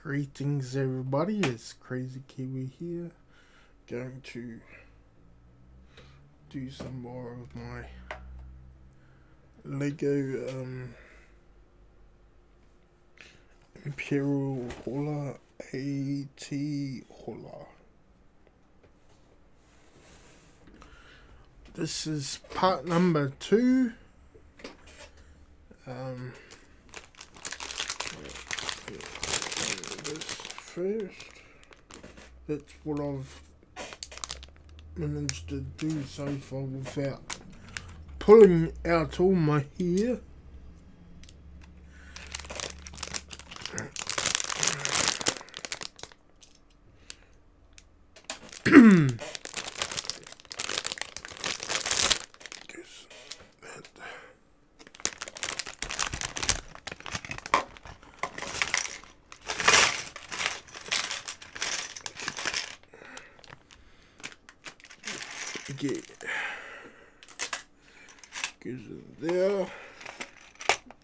Greetings everybody, it's Crazy Kiwi here. Going to do some more of my Lego um, Imperial Hauler AT Hauler. This is part number two. Um, this first. That's what I've managed to do so far without pulling out all my hair. Guess that get goes in there.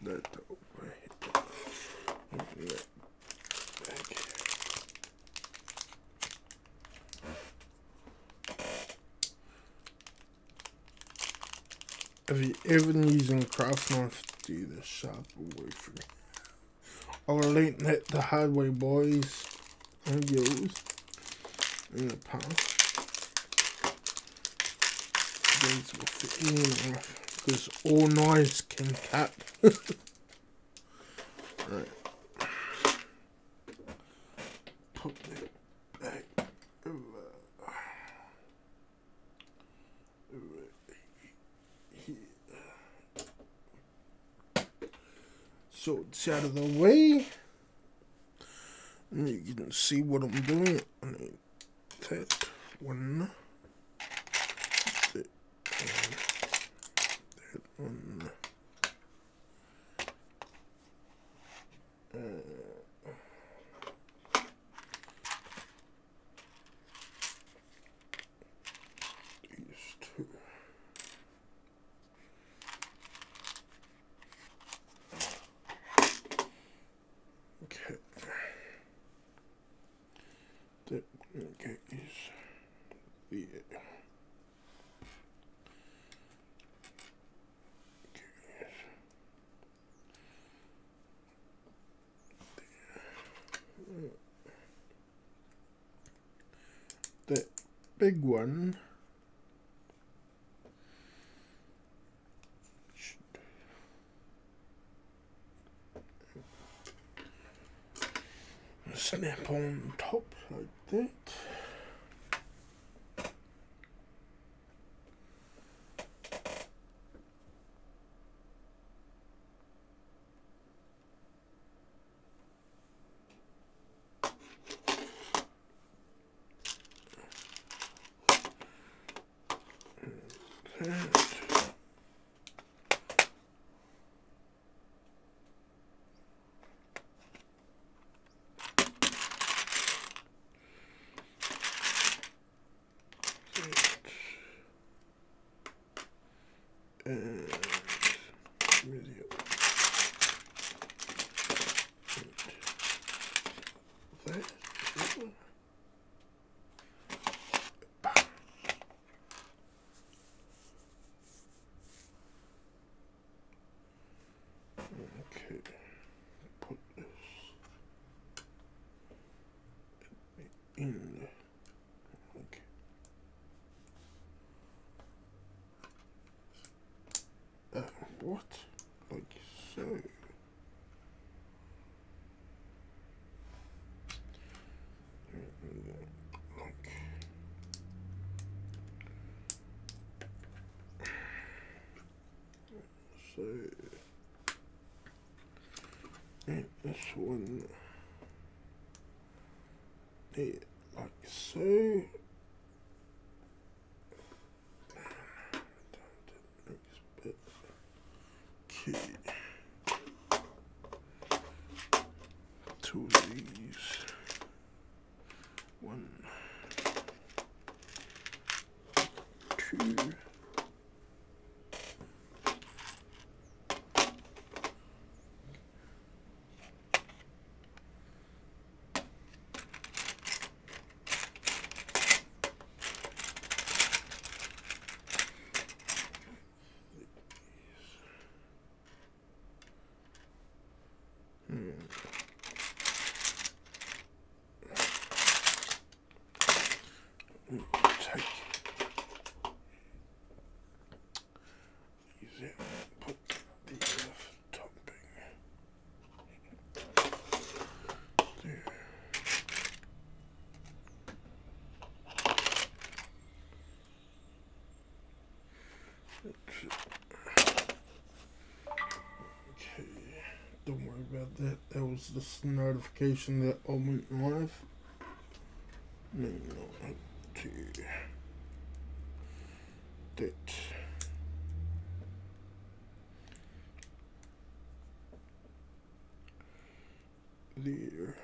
That over here. That back. Ever using craft knife, do the sharp away from me. I learned that the hard way, boys and girls, in the past these will fit in because all knives can cut. right. Put that back over, over here. Out of the way. And you can see what I'm doing. I need that one. That one. Uh, these two. Okay. The big one should snap on top like that. that. And where's the other? That. that one. Okay, put this in there. Okay. Uh, what? Like so. Like. So. And this one there, like so. Next bit. Okay. Two of these. One. Two. Don't worry about that. That was a notification that I went live. No, no, to that. There.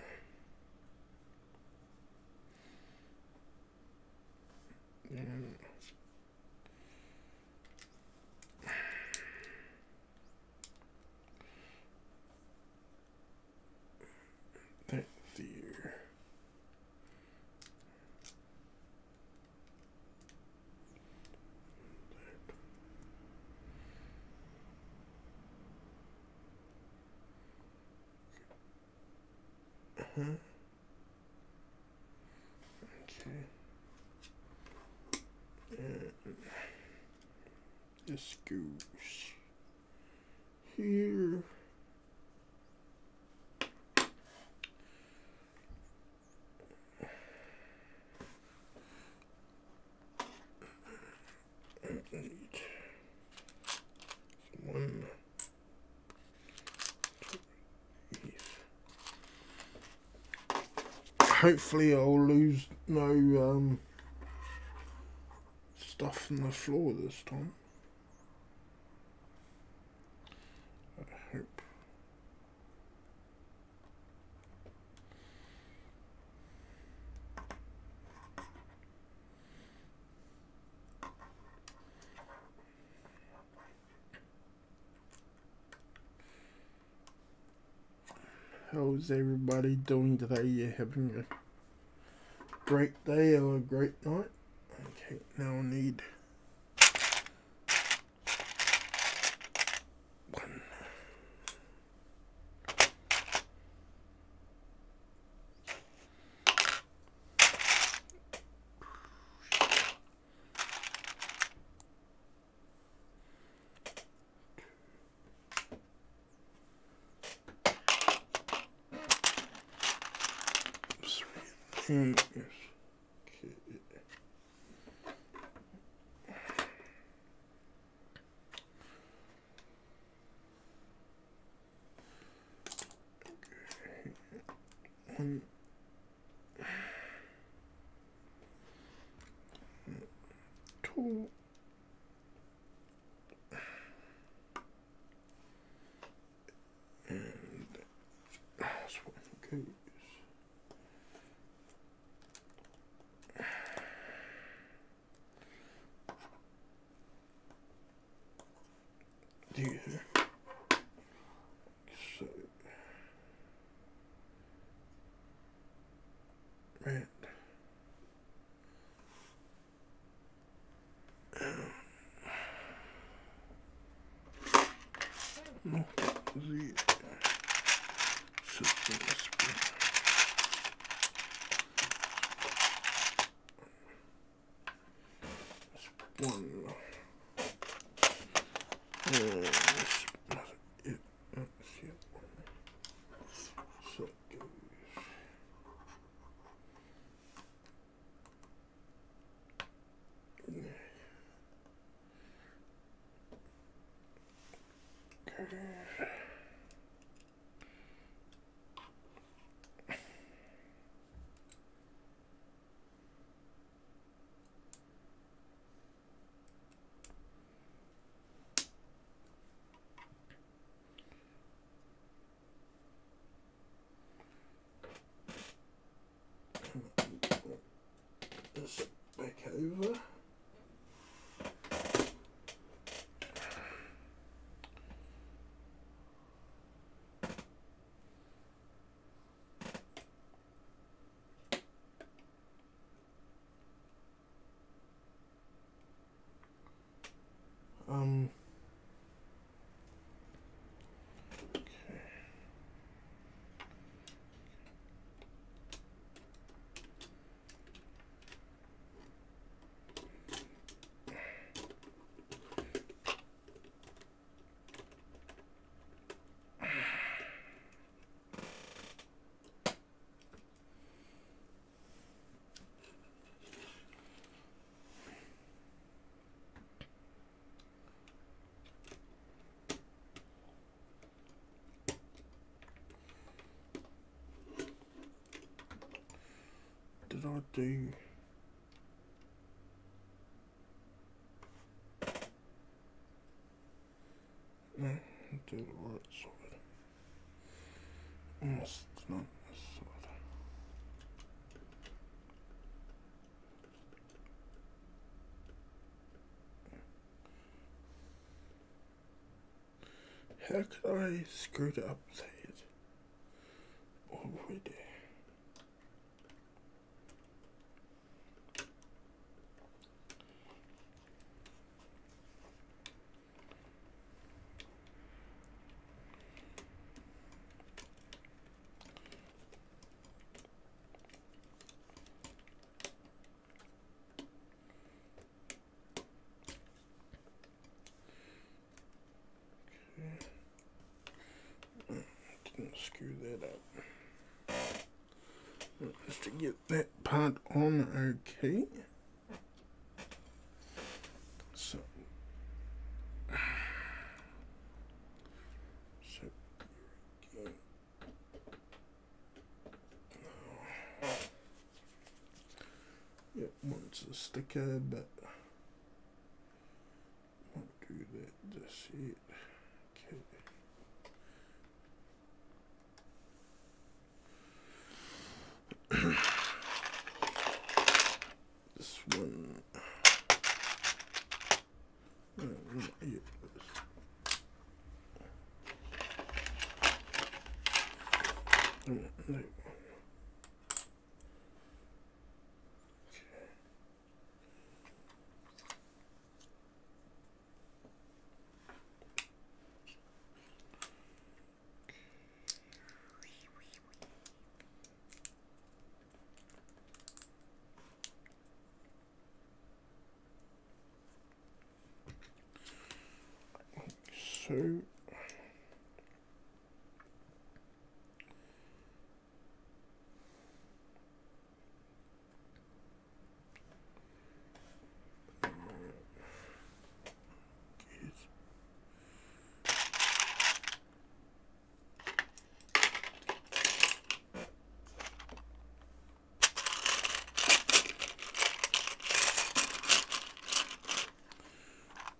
And that there. Uh-huh. Okay. And this goes here. Hopefully I'll lose no um, stuff from the floor this time. I hope. Everybody doing today? You having a great day or a great night? Okay, now I need one. Three. And yes. Okay. One. Two. And that's one goes. Yeah. So. Right. No, the system is one. Uh, this must- it, let's see. So it goes. This back over. Um. Did I do? No, I did the right side. Almost not this side. How could I screw it up there? Already. Didn't screw that up. Just to get that part on okay. So, so again. Yep, wants a sticker, but won't do just yet. Okay. this one. No, not yet. Oh, no. Okay. So Yes.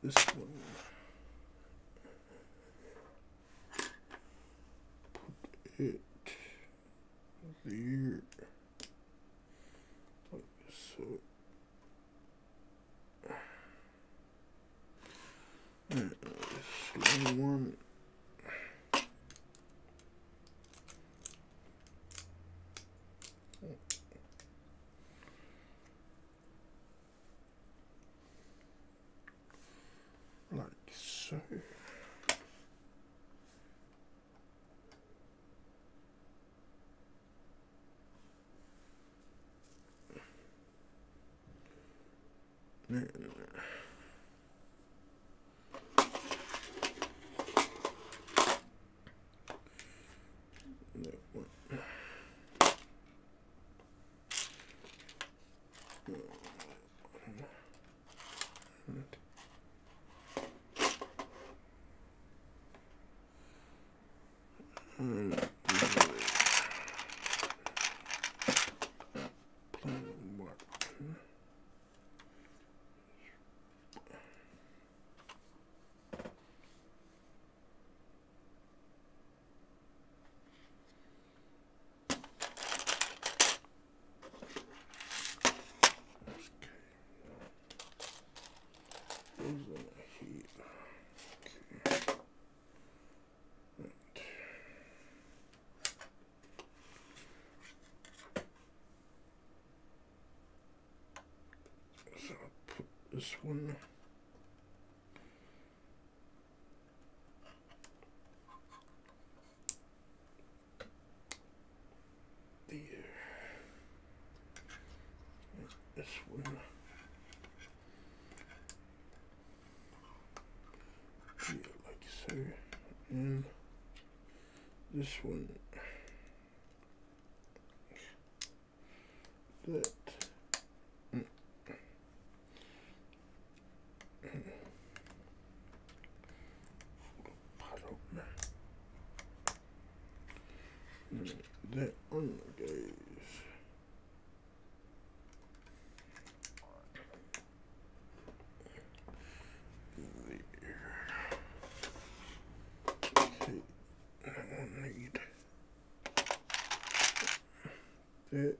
This one. Put it there. Like so. And this long one. Like so. Then that one. And plain white. Those in here. Okay. Right. So I'll put this one. There. This one. Yeah, like so. And this one. That. Mm. Mm. Pardon. Mm, That one goes. That.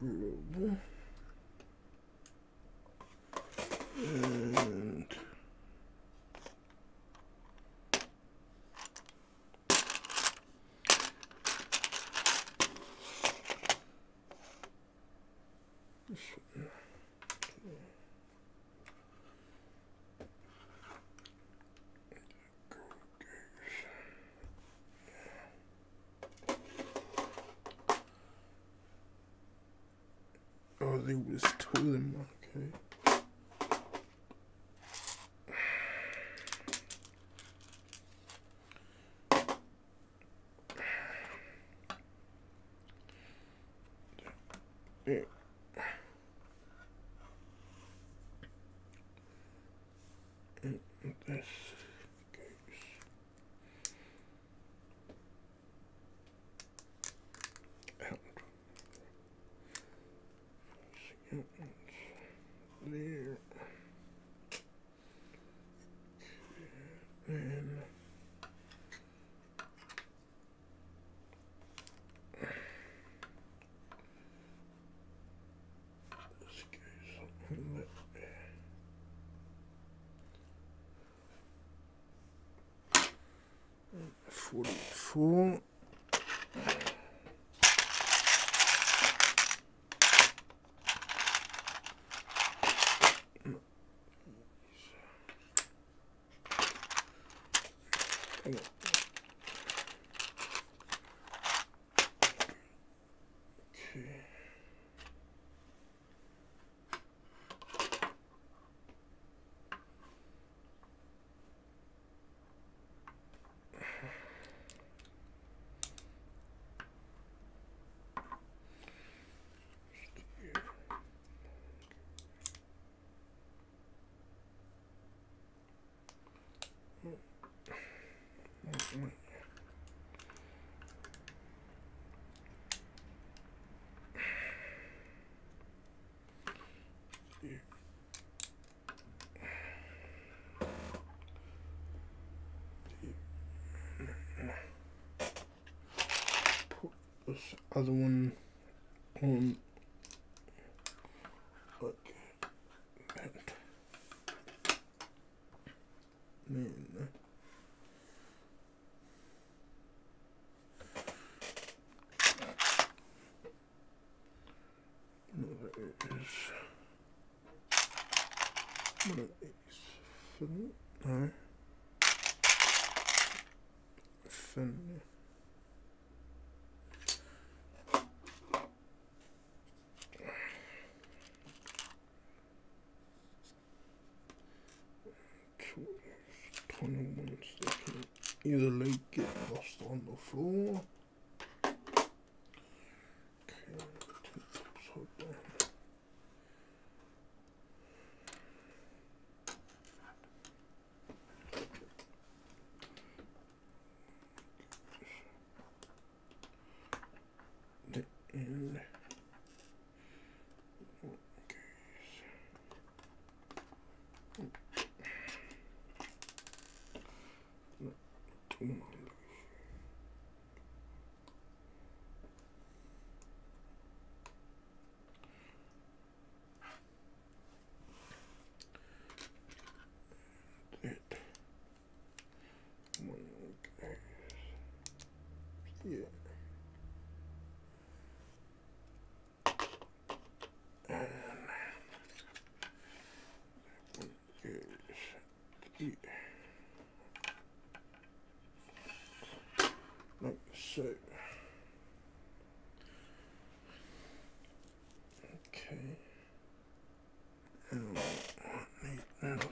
Grub. And this one. Oh, there was them. Okay. Yeah. And this goes. Out. There. And this goes on that. Forty-four. Okay. Put this other one on like that. Then there is one of these fin no fin twenty one second either leg get lost on the floor okay two upside down the end. Okay. It. One goes. Yeah. And uh, is like so. Okay. And I need another.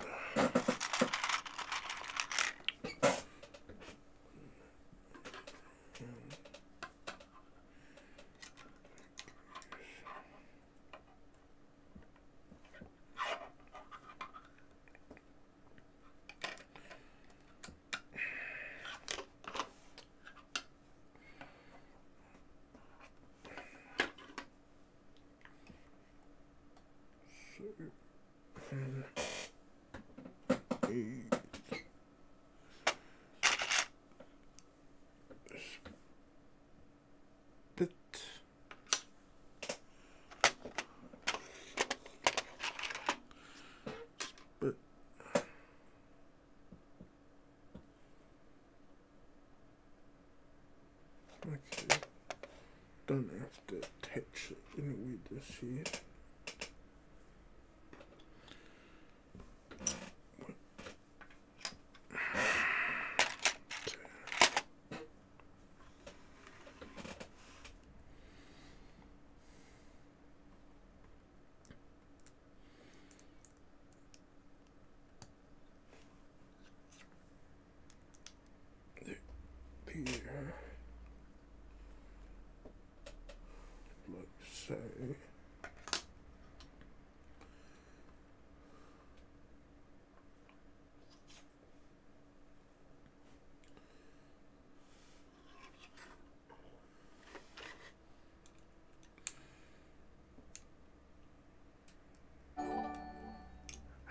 So and eight. Spit. Spit. Okay. Don't have to attach it anyway this year. Here. Like so.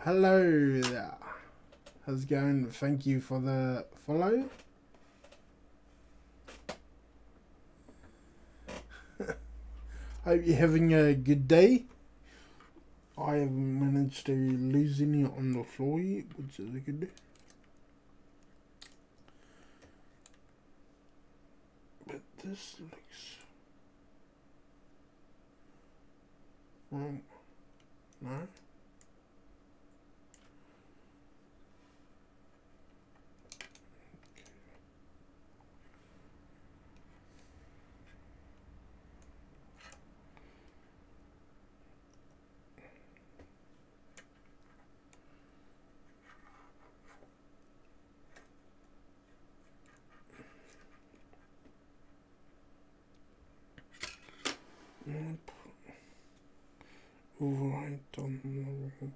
Hello there. How's it going? Thank you for the follow. Hope you're having a good day. I haven't managed to lose any on the floor yet, which is a good day. But this looks wrong. No? Yep. Right on the wrong way.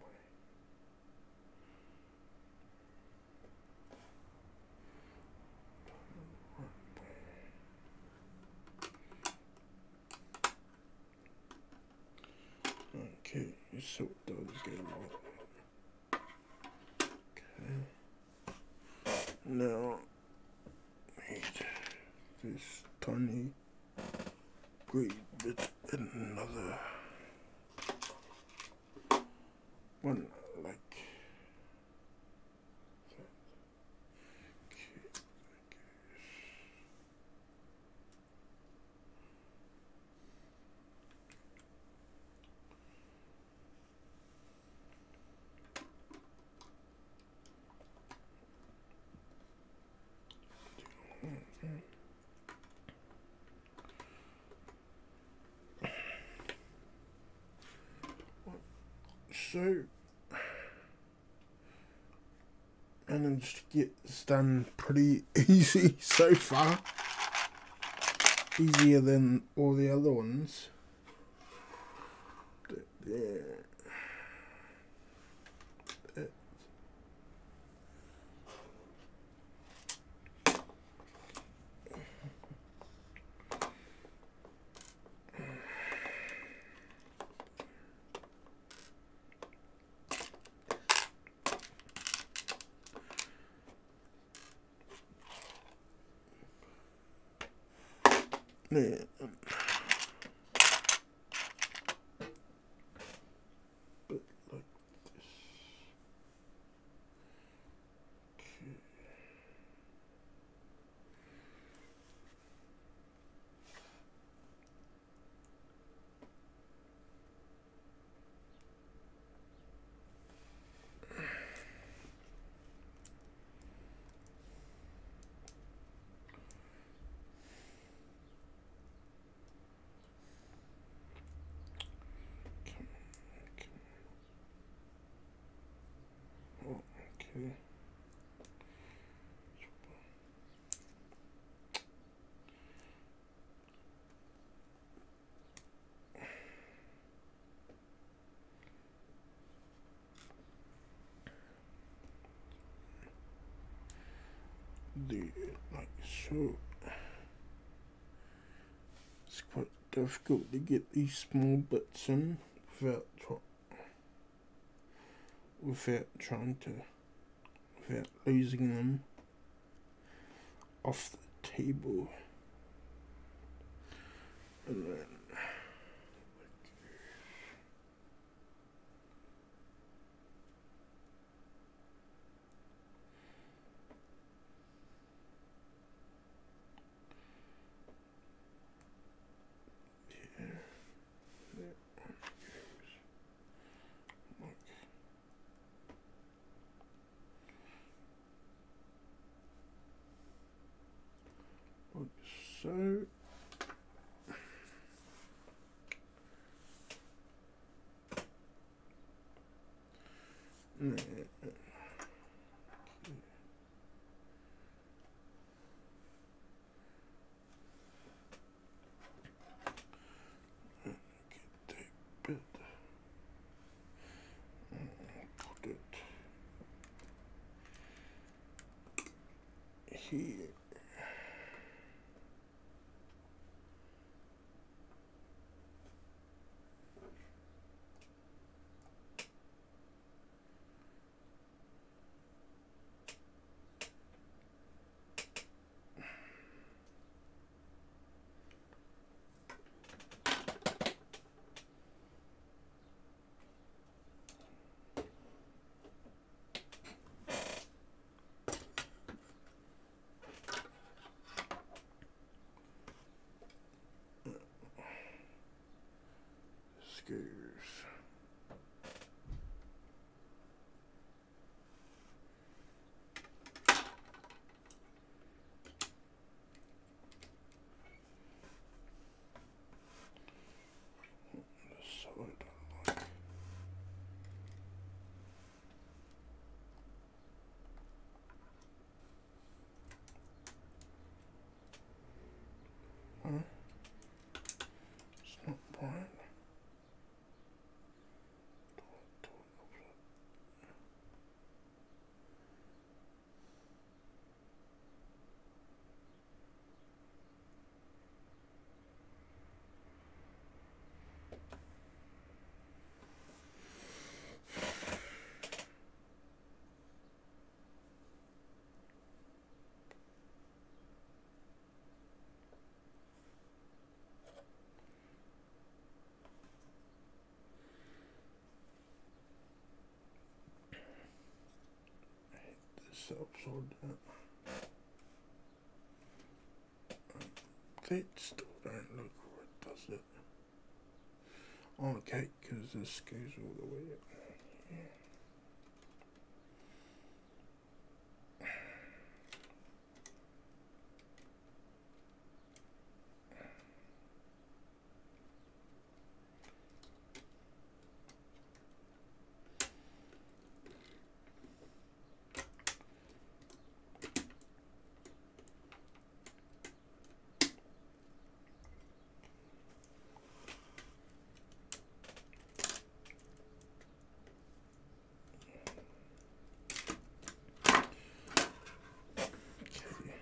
Okay, so Okay. Now, need this tiny great bit and another one like that. Okay, so managed to get this done pretty easy so far. Easier than all the other ones. Yeah. That- Yeah. But like this. Okay. Okay. Like so. It's quite difficult to get these small bits in without without trying to, without losing them off the table. And then so here. Screws. Solid. Huh? It's not bright. Upside down. That still don't look right, does it? Okay, because this goes all the way up. Yeah. Okay.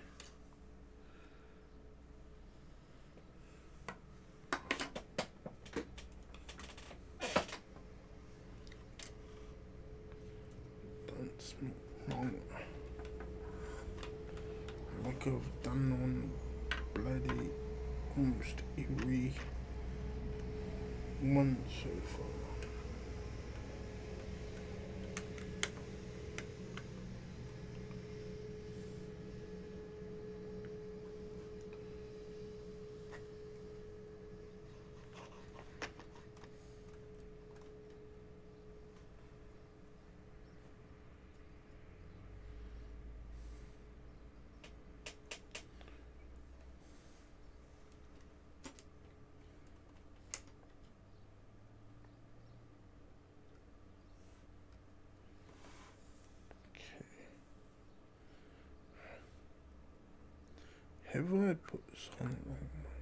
That's wrong. Like I've done on bloody almost every one so far. Have I put this on the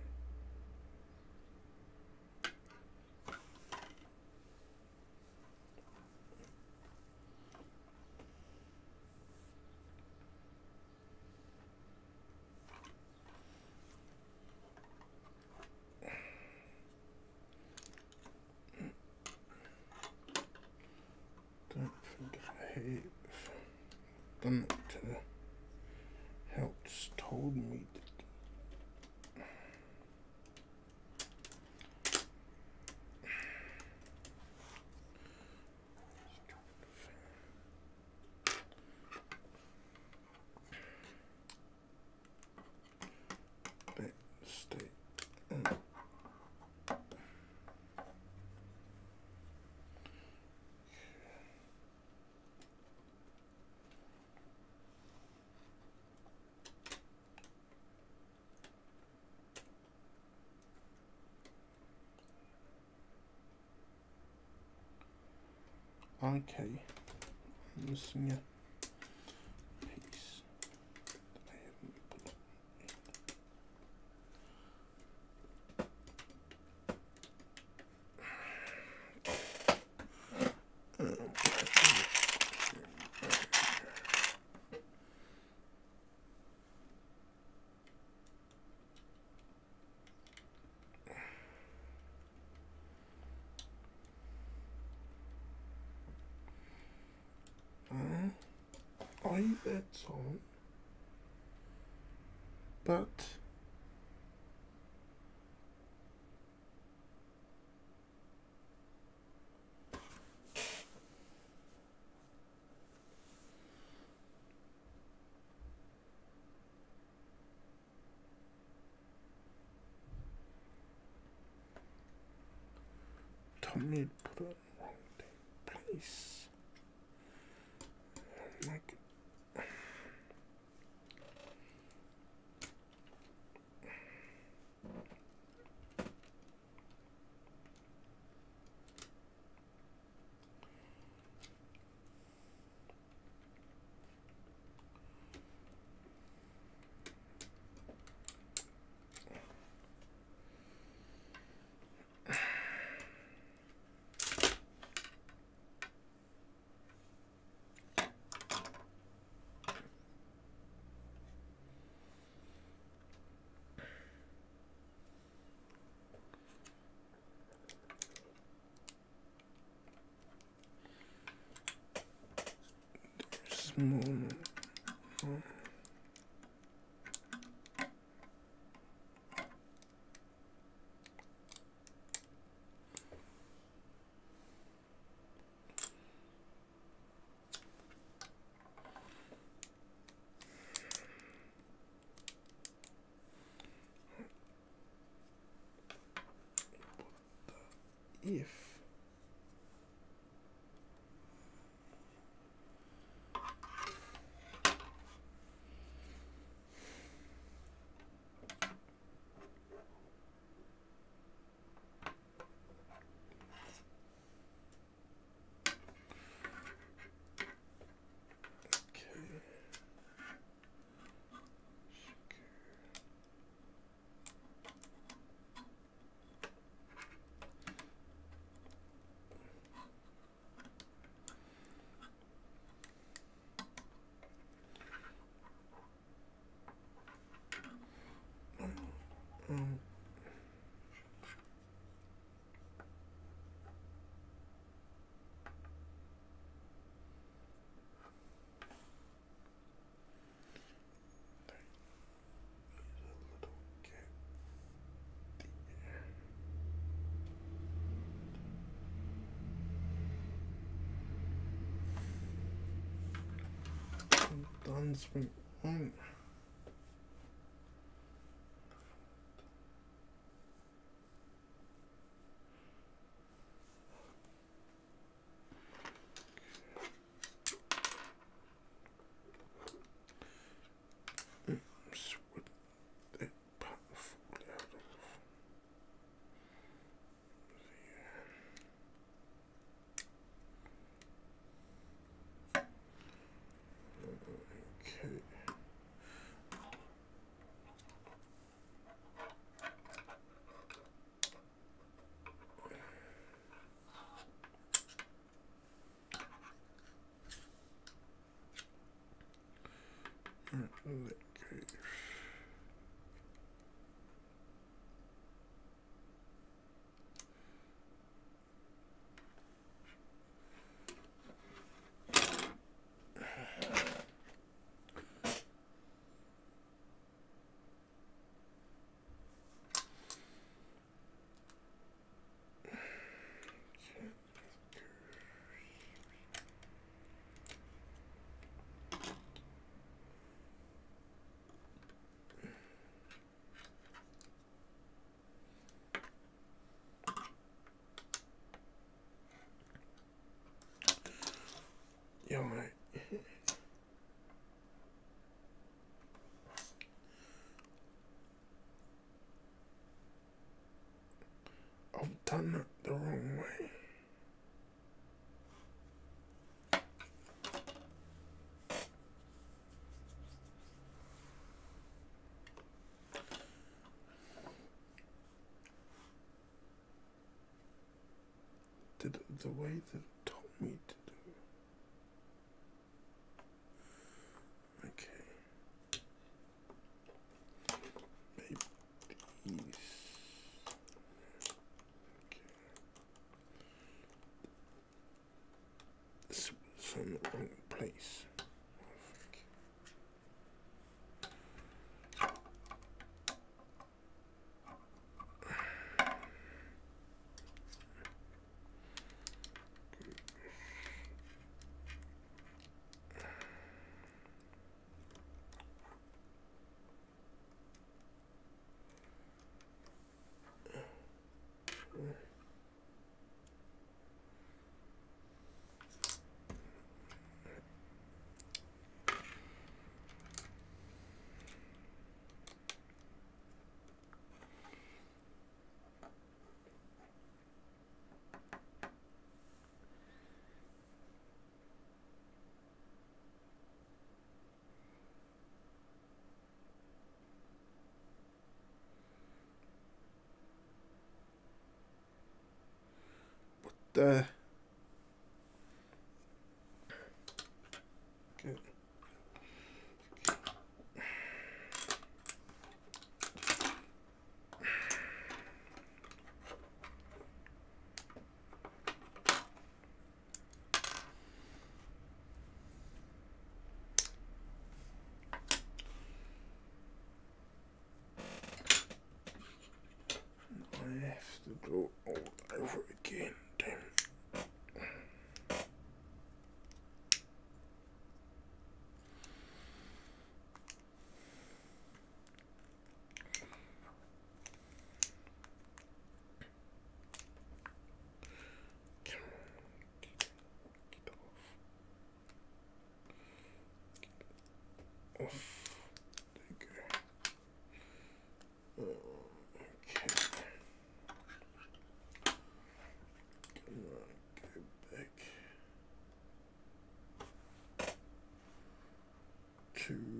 Okay. Vamos assim. did put it on the wrong place. if done something wrong. move it. the way that taught me to the two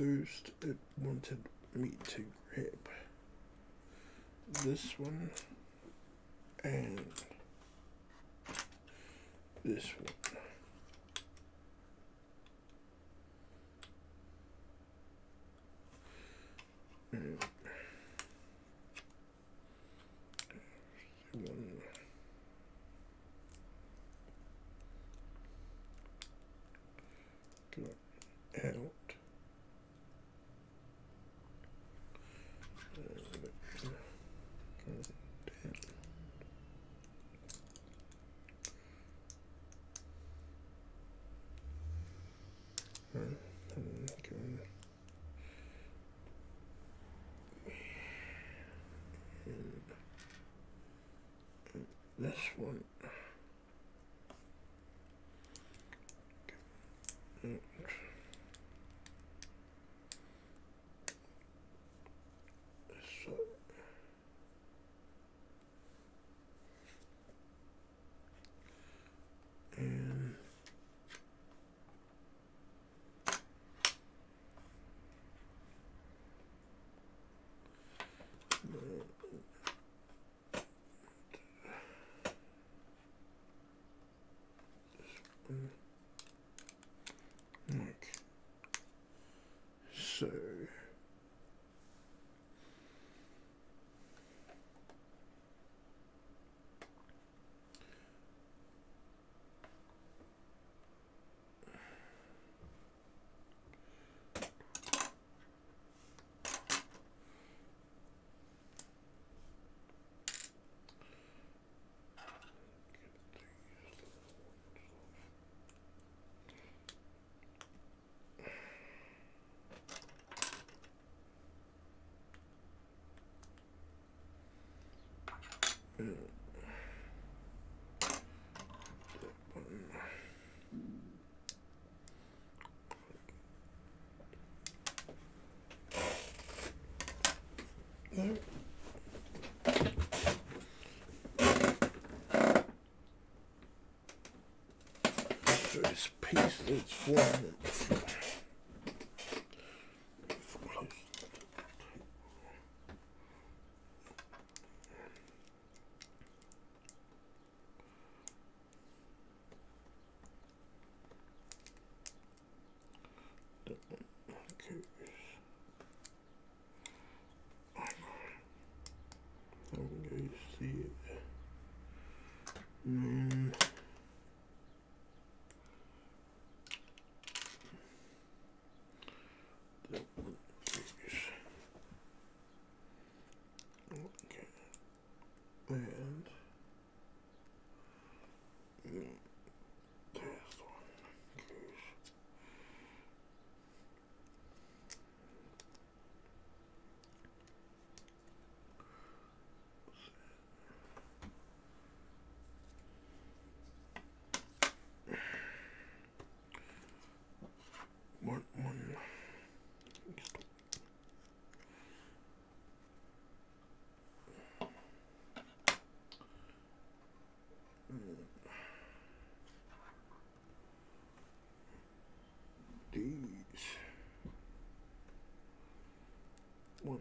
first it wanted me to grab this one and this one. This piece that's falling on the floor. Close. That one goes. That one goes there. And that one goes. Okay. And mm, this one goes. One, one. These. One.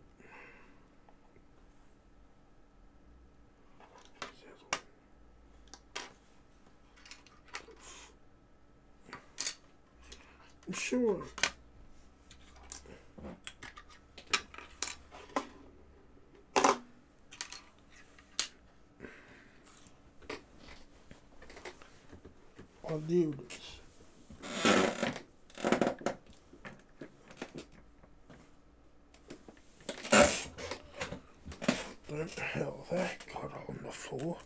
This one. Sure. I'll do this. Don't hell that got on the floor.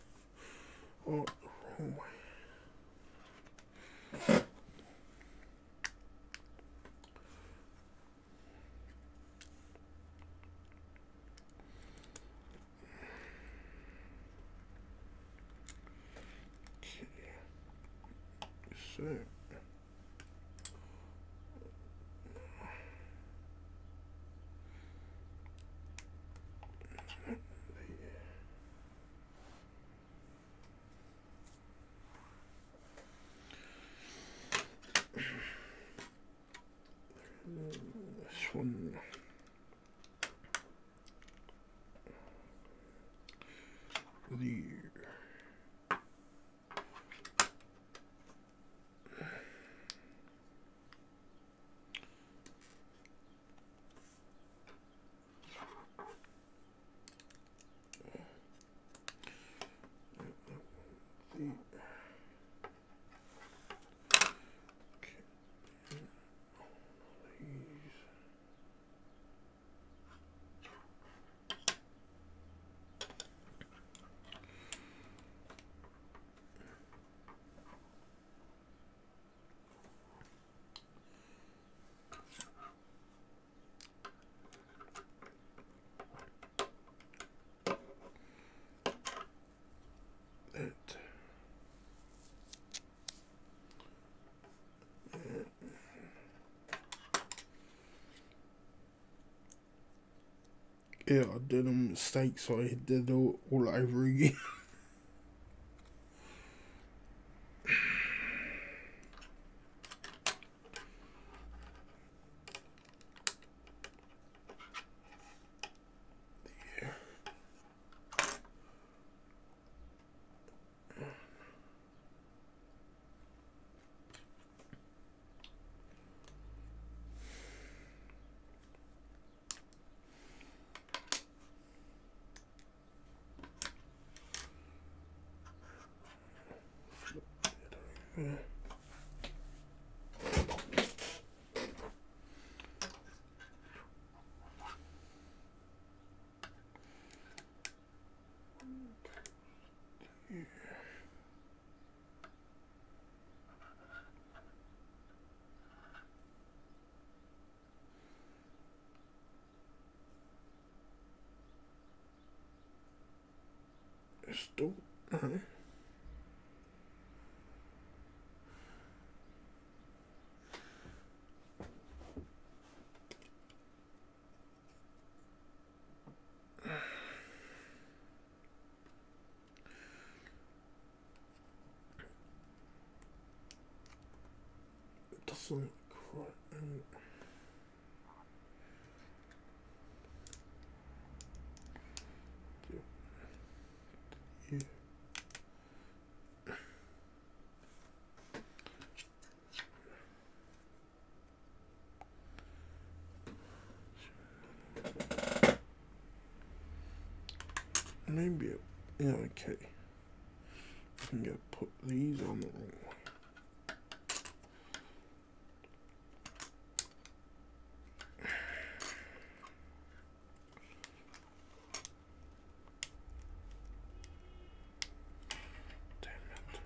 Yeah, I did a mistake, so I did it all, all over again. Yeah. Still, no. Yeah. Maybe, yeah, okay. I'm gonna put these on the wrong one. Damn it.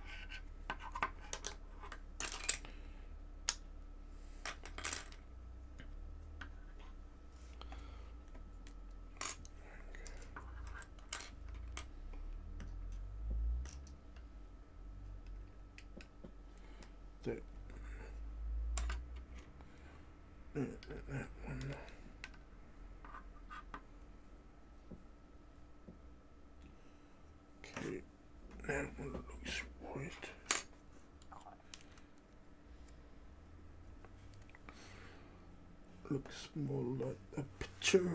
That. That, that, that one. Okay, that one looks white. Looks more like a picture.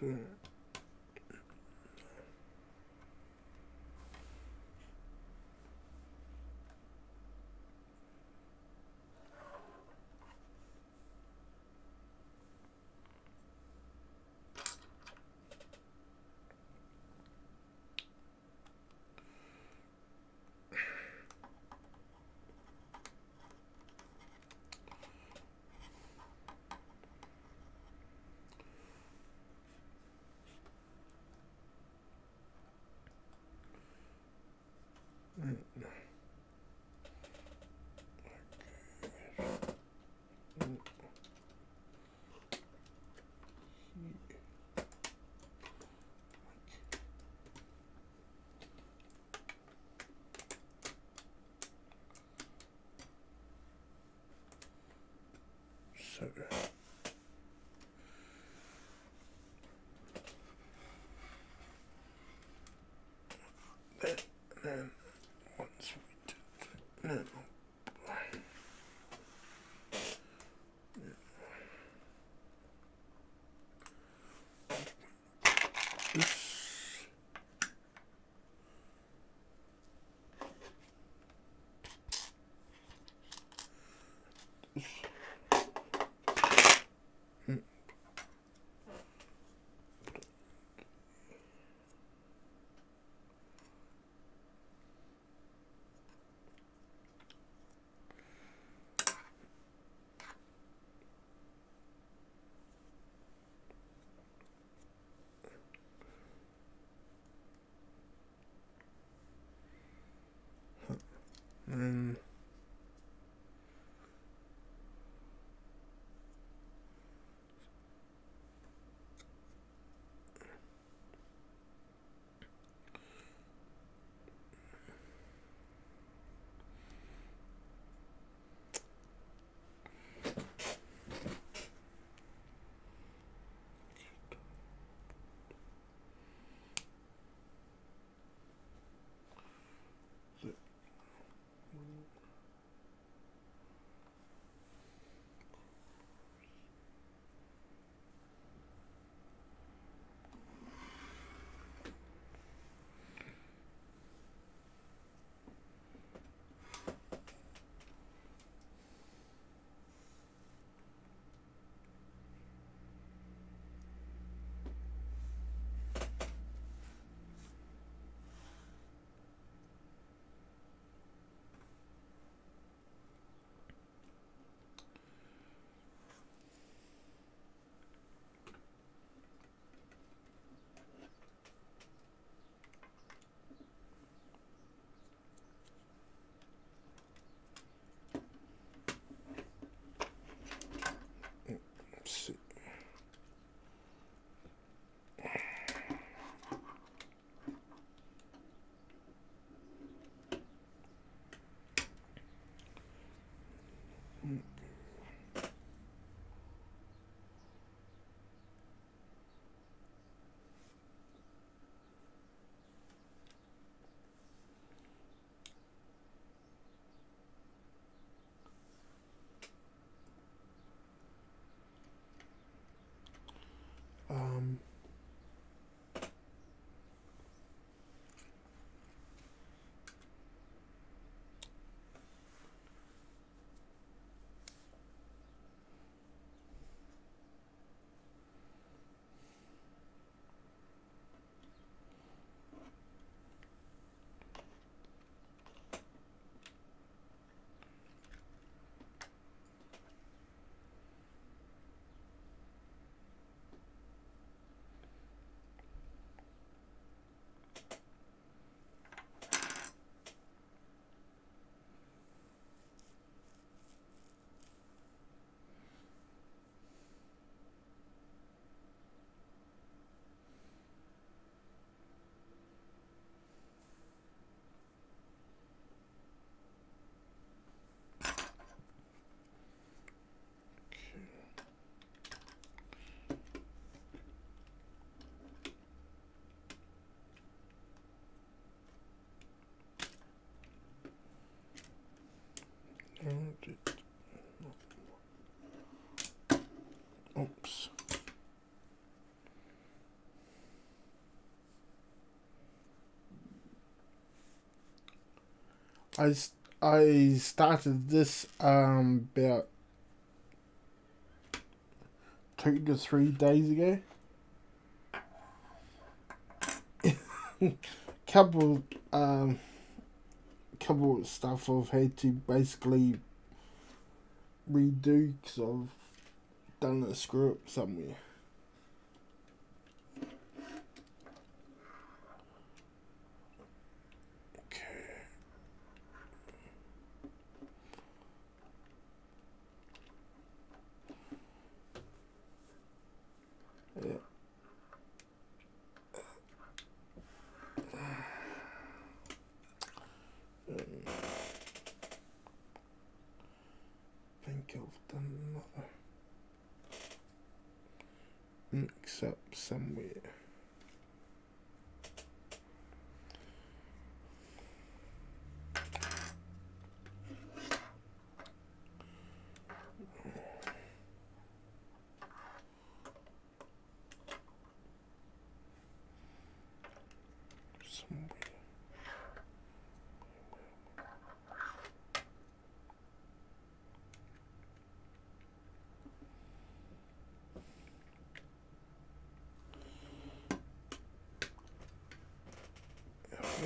So. I, I started this um about two to three days ago. couple um couple stuff I've had to basically redo because I've done a screw up somewhere.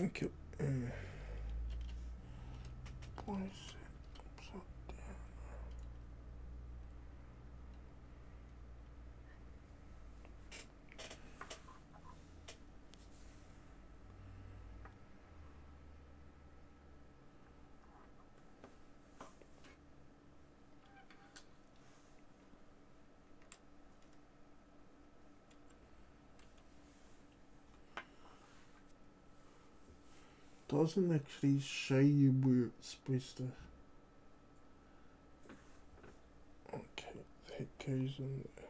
Thank you. Mm. doesn't actually show you where it's supposed to. Okay, that goes in there.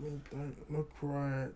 15th. Look right.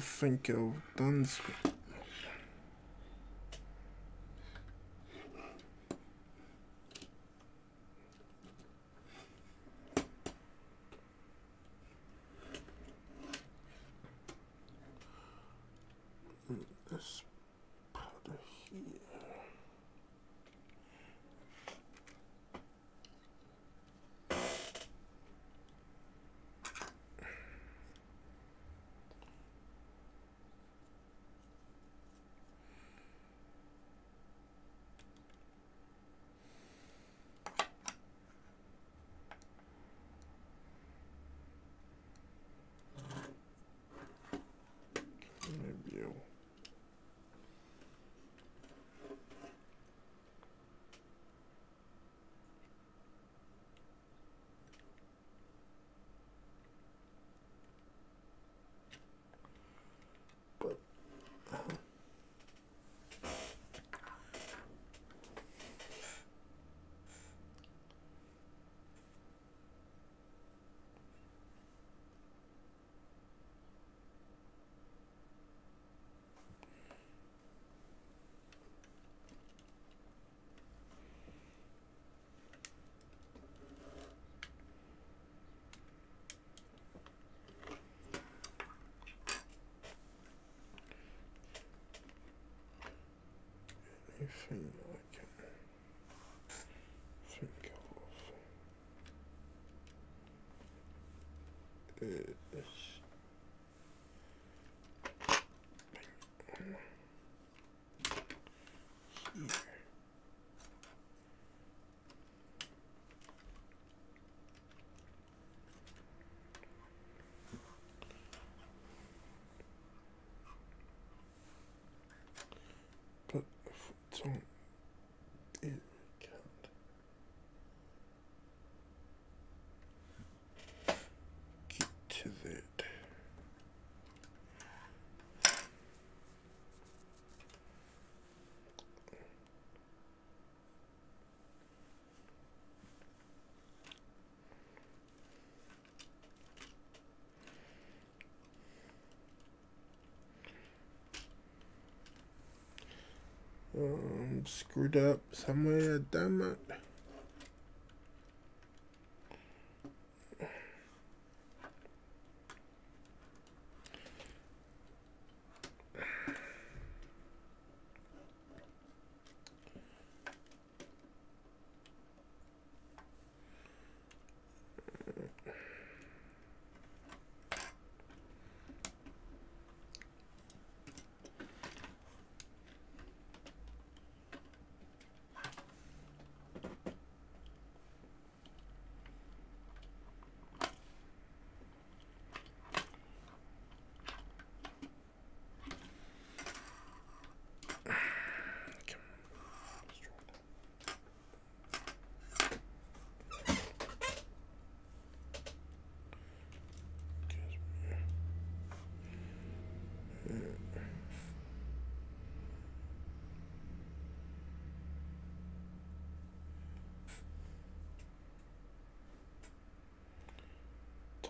think I've done. Thing I can think of is here. But if it's on the account, get to that. Um, screwed up somewhere, damn it.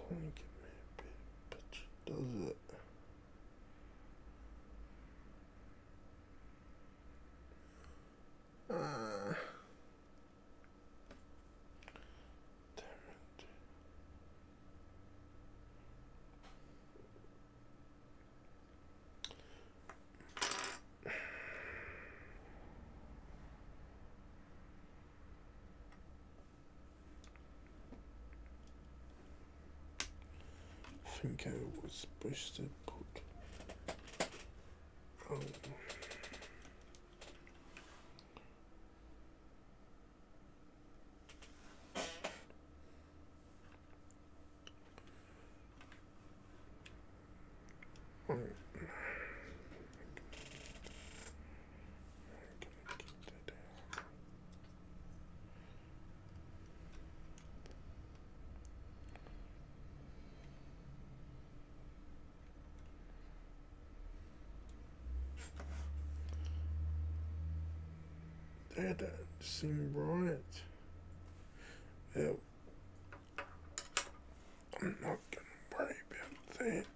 Trying to get me a bit picture, does it? Ah. Damn it. I was supposed to put. Oh. Alright. I'm gonna get that out. That doesn't seem right. Well, I'm not gonna worry about that.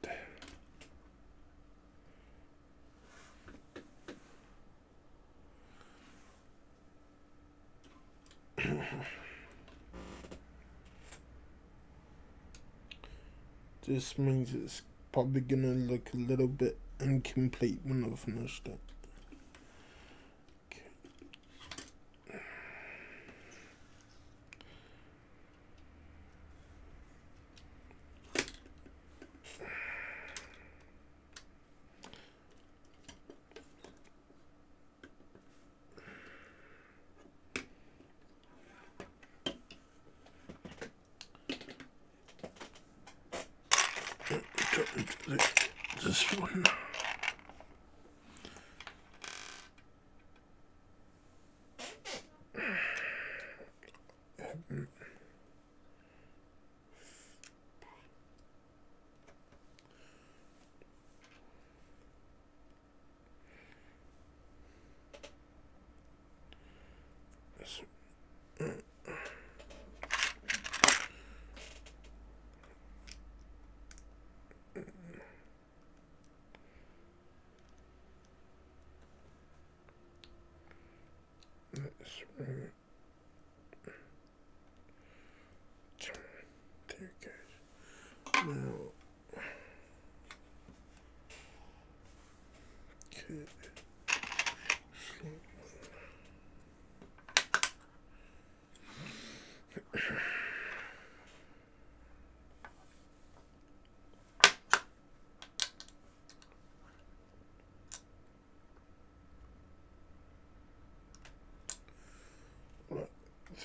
This means it's probably gonna look a little bit incomplete when I've finished it.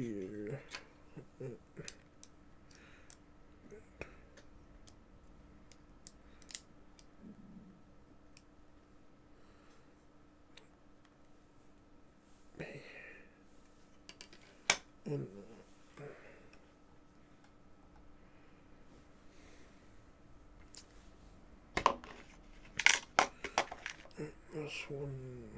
There. And this one.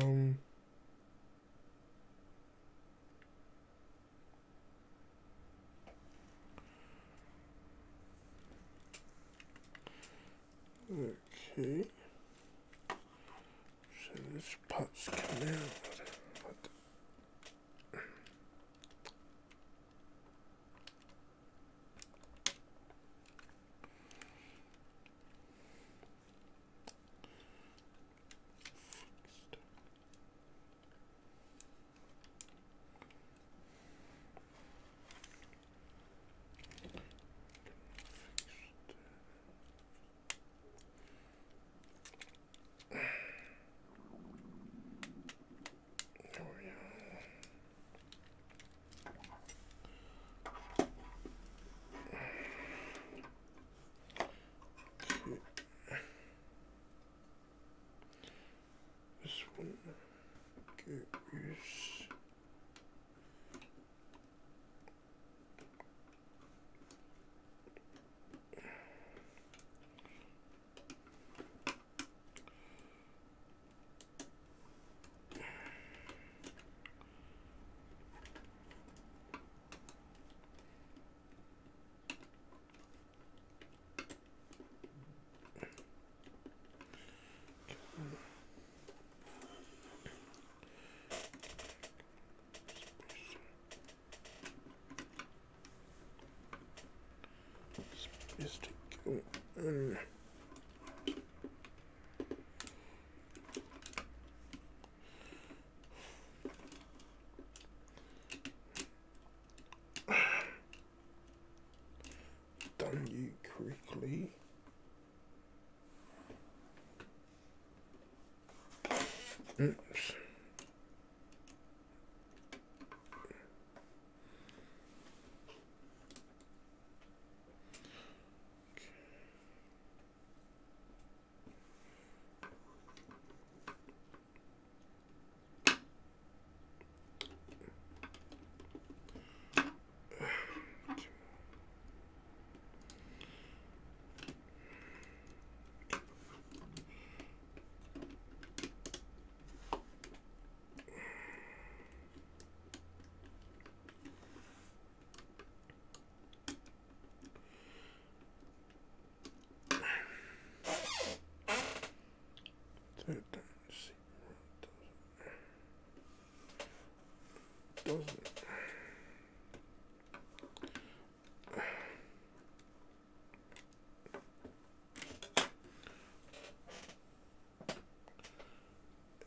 Um. And done you. Oops. That doesn't seem right, does it? Does it?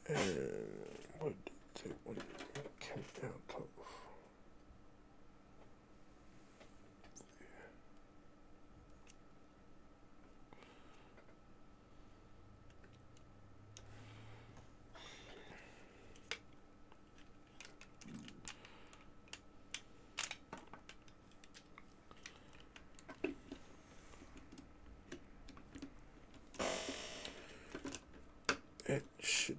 And what did that one come out of? It should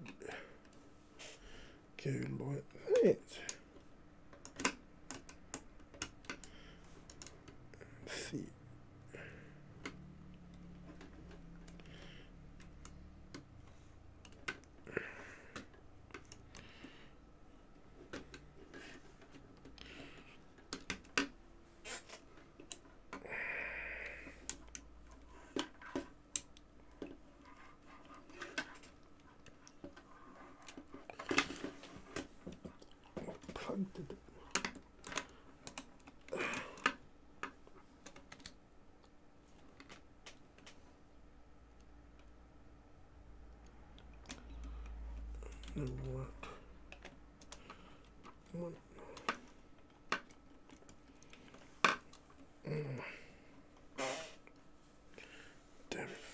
go like that. See. Plugged it. Now What? What? Mm. Damn it.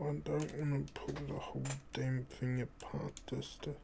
I don't want to pull the whole damn thing apart just to.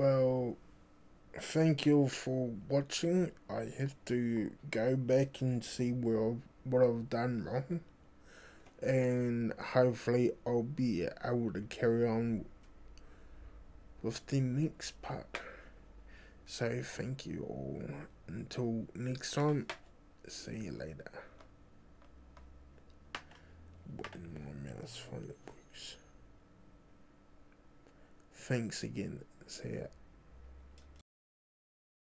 Well, thank you for watching. I have to go back and see where what I've done wrong. And hopefully I'll be able to carry on with the next part. So thank you all. Until next time, see you later. When my mouse finally works. Thanks again. See ya.